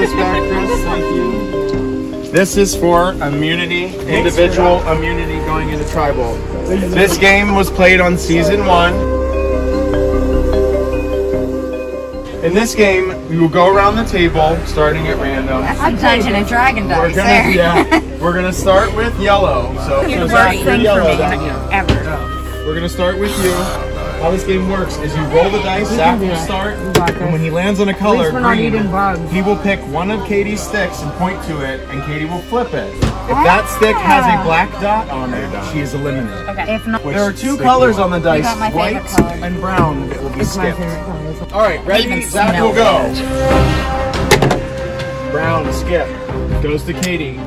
I'll take the necklace back, Chris. Thank you. This is for immunity, individual immunity going into tribal. This game was played on season one. In this game, we will go around the table, starting at random. That's a Dungeon and Dragon We're dice gonna, there. yeah, we're gonna start with yellow. So, You're so the Zach, worst thing for me down here. ever. We're gonna start with you. How this game works is you roll the dice, Zach will start, and when he lands on a color, green, he will pick one of Katie's sticks and point to it, and Katie will flip it. If that stick has a black dot on it, she is eliminated. Okay. If not, There are two colors on the dice, white color. and brown, that will be It's my skipped. favorite color. All right, ready? Even Zach smell will go. Brown, skip. Goes to Katie.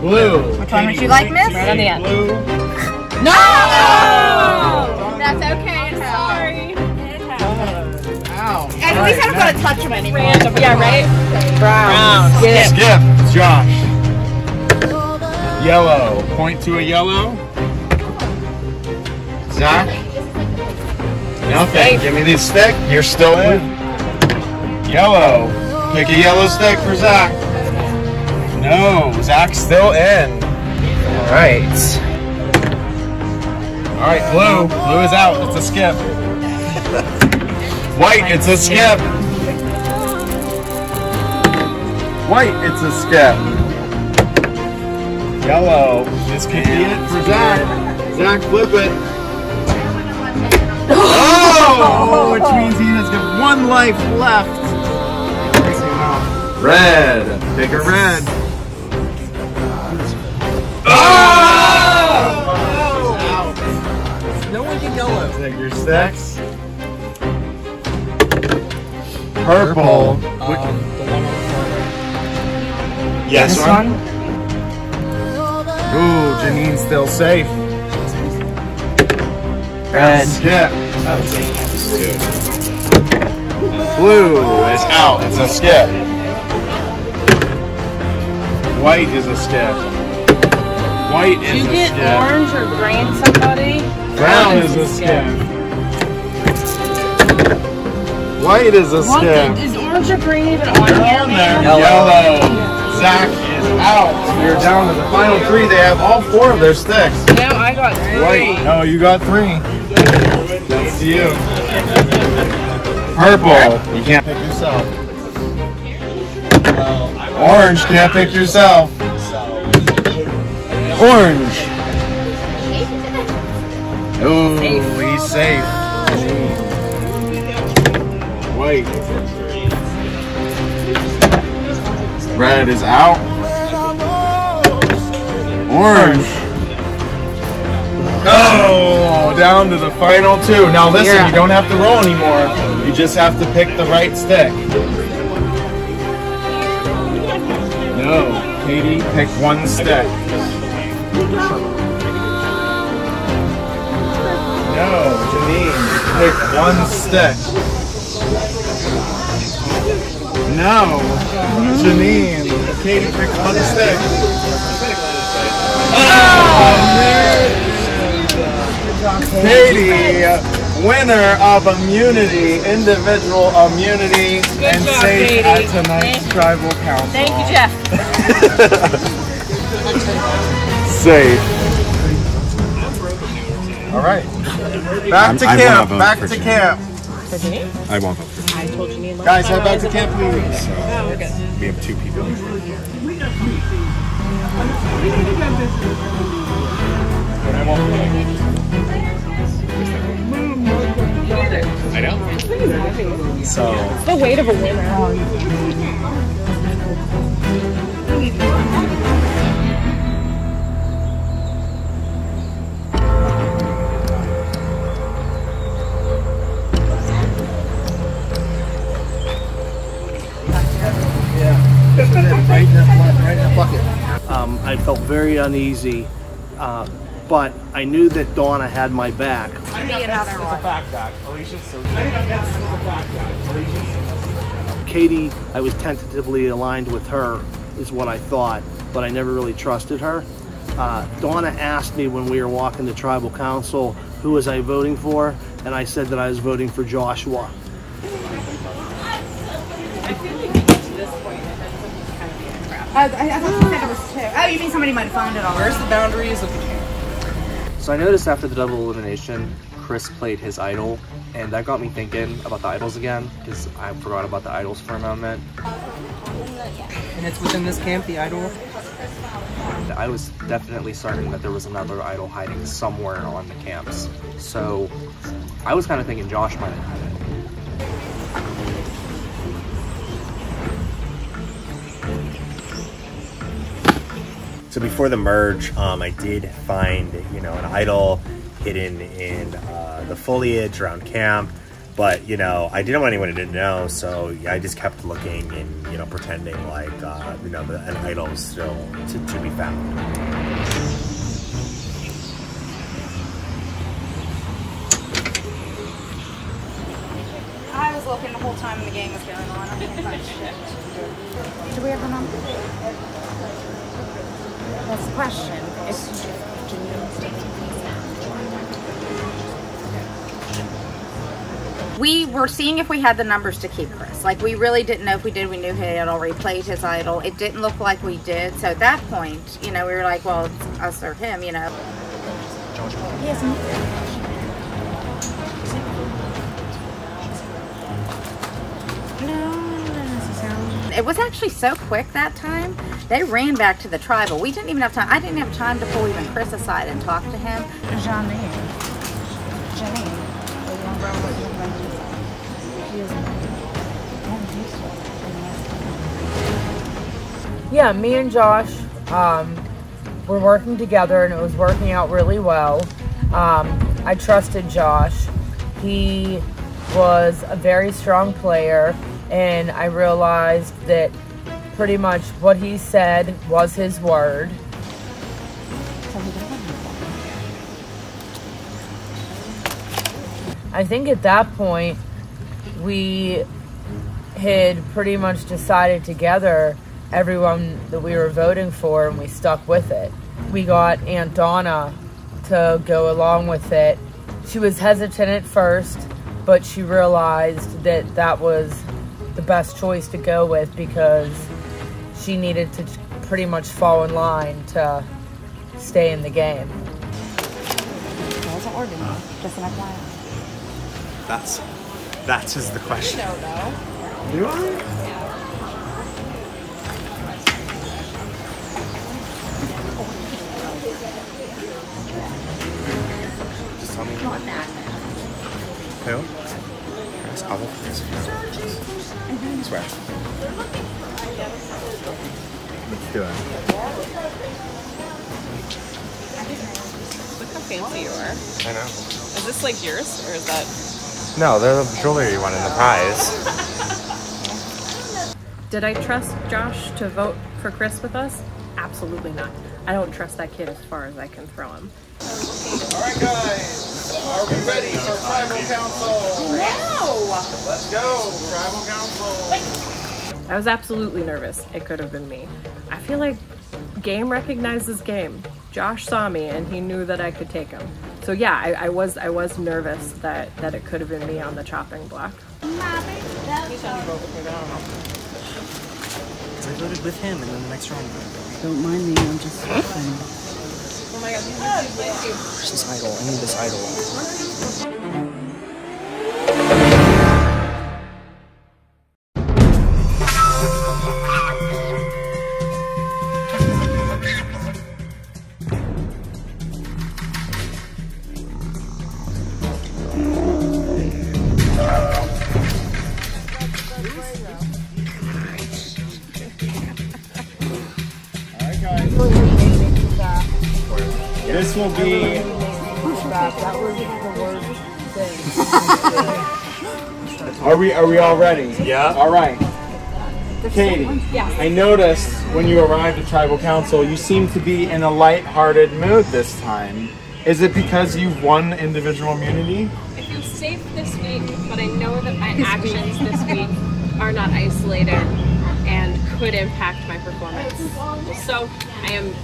Blue. Which one would you like, miss? Right on the end. Blue. No! That's okay. I'm Sorry. Ow. At least I don't gotta touch them anymore. Random. Yeah, right? Brown. Skip. Skip. Josh. Yellow. Point to a yellow. Zach. Nothing. Give me the stick. You're still in. Yellow. Pick a yellow stick for Zach. No. Zach's still in. All right. All right, blue. Blue is out. It's a skip. White. It's a skip. White. It's a skip. Yellow. This could be it for Zach. Zach, flip it. Oh! Which means he has got one life left. Red. Pick a red. Oh! No one can go Take your sticks. Purple. Um, yes, This one. one? Ooh, Janine's still safe. Red. Skip. Blue is out. It's a skip. White is a skip. White is You a get orange or green somebody. Brown is a skip. White is a What skip. is orange or green even on here, man? Yellow. Zach is out. You're down to the final three. They have all four of their sticks. No, I got three. White. No, you got three. That's you. Purple. You can't pick yourself. Orange. Can't pick yourself. Orange. Ooh, he's safe. White. Red is out. Orange. Oh, down to the final two. Now listen, Yeah. you don't have to roll anymore. You just have to pick the right stick. No, Katie, pick one stick. Pick one stick. No, Janine, Katie, pick one stick. Katie, winner of immunity, individual immunity, and job, safe Katie. at tonight's tribal council. Thank you, Jeff. Safe. All right. Back to I wanna camp. vote Back for to Janine. camp. I won't vote for Guys, head back to camp, please. Oh, we have two people. I won't I know. So The weight of a winner. I felt very uneasy, uh, but I knew that Donna had my back. Katie, I was tentatively aligned with her, is what I thought, but I never really trusted her. Uh, Donna asked me when we were walking to tribal council who was I voting for, and I said that I was voting for Joshua. Oh, I, I thought you said it was two. Oh, you mean somebody might have found it already? Where's the boundaries of the camp? So I noticed after the double elimination, Chris played his idol, and that got me thinking about the idols again, because I forgot about the idols for a moment. And it's within this camp, the idol. I was definitely certain that there was another idol hiding somewhere on the camps. So I was kind of thinking Josh might have had it. So before the merge, um, I did find you know an idol hidden in uh, the foliage around camp, but you know I didn't want anyone to know, so I just kept looking and you know pretending like uh, you know the, an idol was still to, to be found. I was looking the whole time when the game was going on. I didn't find shit. Do we have a number? That's the question. If, we were seeing if we had the numbers to keep Chris. Like we really didn't know if we did. We knew he had already played his idol. It didn't look like we did. So at that point, you know, we were like, well, it's us or him. You know. It was actually so quick that time. They ran back to the tribal. We didn't even have time. I didn't have time to pull even Chris aside and talk to him. Janine. Janine. Yeah, me and Josh um, were working together and it was working out really well. Um, I trusted Josh. He was a very strong player, and I realized that pretty much what he said was his word. I think at that point, we had pretty much decided together everyone that we were voting for and we stuck with it. We got Aunt Donna to go along with it. She was hesitant at first, but she realized that that was the best choice to go with because she needed to pretty much fall in line to stay in the game. Wasn't ordinary. Just an FYI. That's that is the question. Do I? Just tell me. Who? Chris, I'll vote Let's do it. Look how fancy you are. I know. Is this like yours or is that? No, they're the jewelry one in the prize. Did I trust Josh to vote for Chris with us? Absolutely not. I don't trust that kid as far as I can throw him. All right, guys. Are we ready for tribal council? No! Let's go, tribal council. I was absolutely nervous. It could have been me. I feel like game recognizes game. Josh saw me and he knew that I could take him. So yeah, I, I was I was nervous that that it could have been me on the chopping block. I voted with him, and then the next round. Don't mind me, I'm just saying. Oh my god, this idol? I need this idol. All This will be. Are we are we all ready? Yeah. All right. Katie, yeah. I noticed when you arrived at tribal council, you seem to be in a light-hearted mood this time. Is it because you've won individual immunity? I feel safe this week, but I know that my actions this week are not isolated and could impact my performance. So I am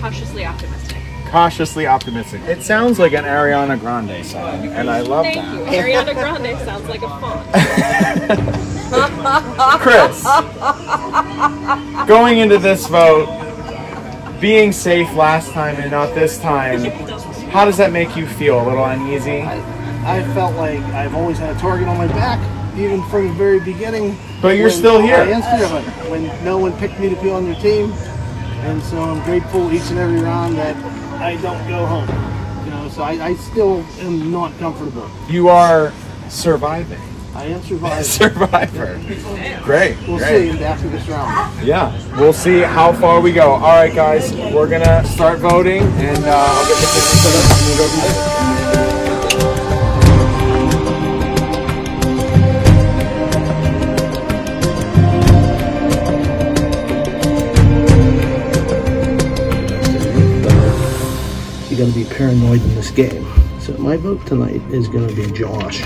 cautiously optimistic. Cautiously optimistic. It sounds like an Ariana Grande song, and I love Thank that. you. Ariana Grande sounds like a font. Chris, going into this vote, being safe last time and not this time, how does that make you feel? A little uneasy? I felt like I've always had a target on my back, even from the very beginning. But you're still here. I am still here, but when no one picked me to be on your team, and so I'm grateful each and every round that I don't go home. You know, so I, I still am not comfortable. You are surviving. I am surviving. Survivor. Great. We'll great. see after this round. Yeah, we'll see how far we go. All right, guys, we're gonna start voting, and uh, I'll get the set up, and we'll go from there. Got to be paranoid in this game. So my vote tonight is going to be Josh,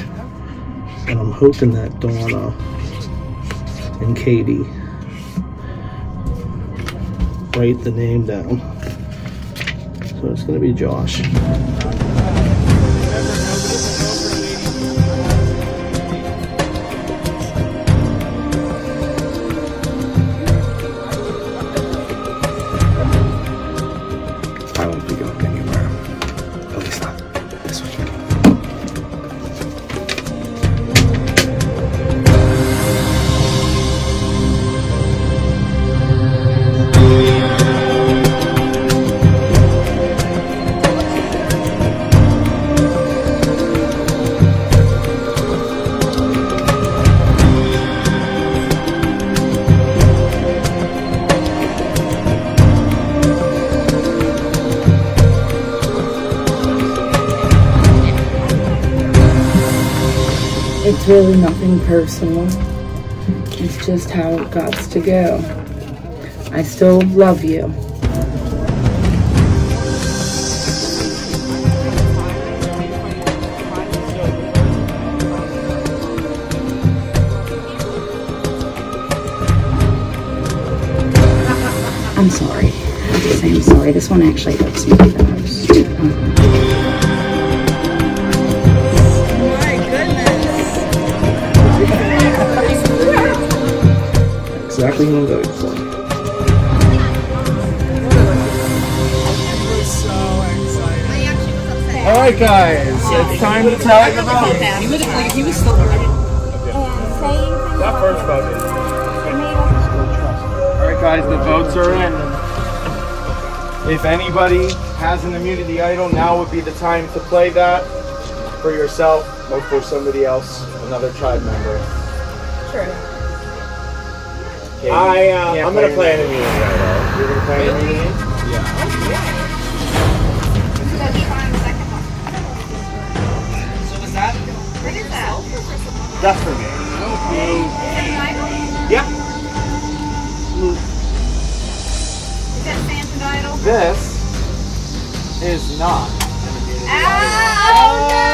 and I'm hoping that Donna and Katie write the name down. So it's going to be Josh. Really nothing personal. It's just how it got to go. I still love you. I'm sorry. I have to say I'm sorry. This one actually hurts me Exactly who I'm voting for. All right, guys, it's time to tally the votes. He was like, he was still That first vote. All right, guys, the votes are in. If anybody has an immunity idol, now would be the time to play that for yourself or for somebody else, another tribe member. True. Okay, I, uh, I'm gonna play an it. immunity idol. You're gonna play an immunity? So was that? What is that? Just for me. Yeah. Is that Samson idol? This is not. Oh no!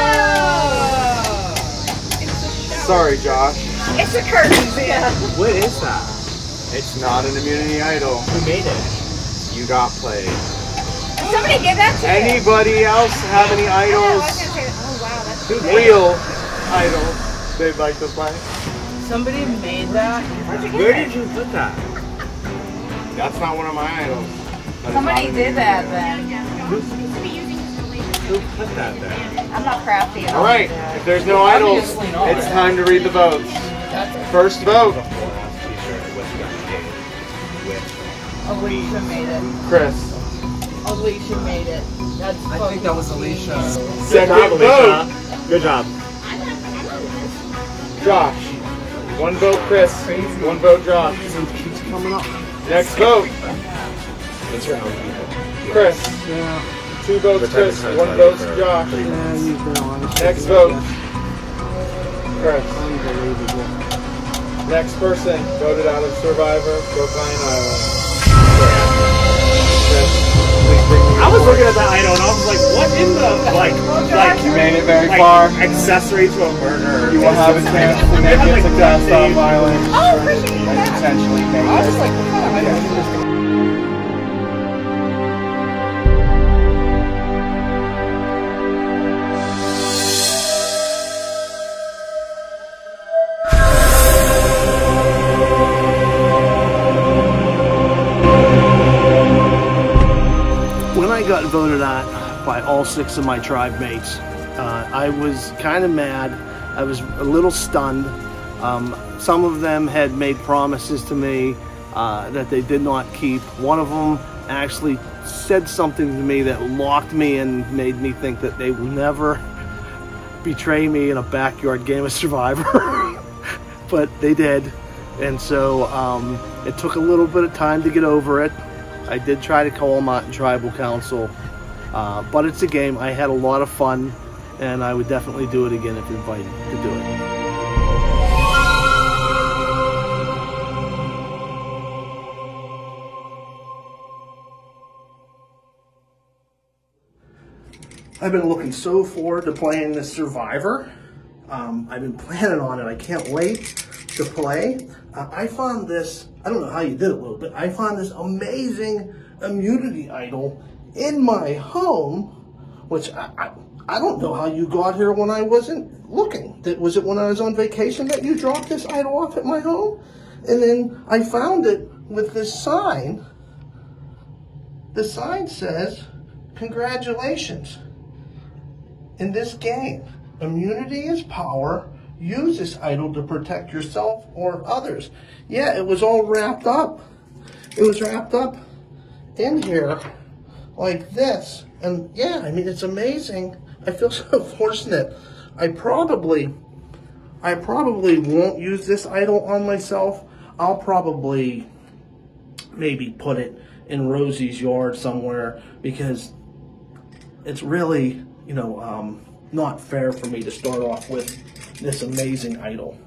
Sorry, Josh. It's a curtain. Yeah. What is that? It's not an immunity idol. Who made it? You got played. Somebody give that to me. Anybody else have any I know, I was idols? gonna say, oh wow, that's Real idols they'd like to play? Somebody made that. Where did you put that? That's not one of my idols. Somebody did that then. Who put that there? I'm not crafty. at All right, if there's no idols, it's time to read the votes. First vote, Alicia made it. Chris. Alicia made it. That's I think that was Alicia. Good Second job, vote, Alicia. Good job. Josh. One vote, Chris. One vote, Josh. Keeps coming up. Next vote, It's your own people. Chris. Yeah, Two votes, Chris. One vote, Josh. yeah, you know, I Next vote, Chris. Unbelievable. Next person voted out of Survivor, Brookline Island. I was looking at that item and I was like, what in the like like You made it very like, far. accessory to a murder? You will have a chance to make Yeah, it like to oh, that cast off name. violence and potentially make I was it. like, what? I didn't all six of my tribe mates. Uh, I was kind of mad. I was a little stunned. Um, some of them had made promises to me uh, that they did not keep. One of them actually said something to me that locked me and made me think that they will never betray me in a backyard game of Survivor. but they did. And so um, it took a little bit of time to get over it. I did try to call out tribal council, uh, but it's a game. I had a lot of fun, and I would definitely do it again if invited to do it. I've been looking so forward to playing this Survivor. Um, I've been planning on it. I can't wait to play. Uh, I found this, I don't know how you did it, Will, but I found this amazing immunity idol in my home, which I, I, I don't know how you got here when I wasn't looking. That Was it when I was on vacation that you dropped this idol off at my home? And then I found it with this sign. The sign says, congratulations. In this game, immunity is power. Use this idol to protect yourself or others. Yeah, it was all wrapped up. It was wrapped up in here like this. And yeah, I mean, it's amazing. I feel so fortunate. I probably, I probably won't use this idol on myself. I'll probably maybe put it in Rosie's yard somewhere because it's really, you know, um, not fair for me to start off with this amazing idol.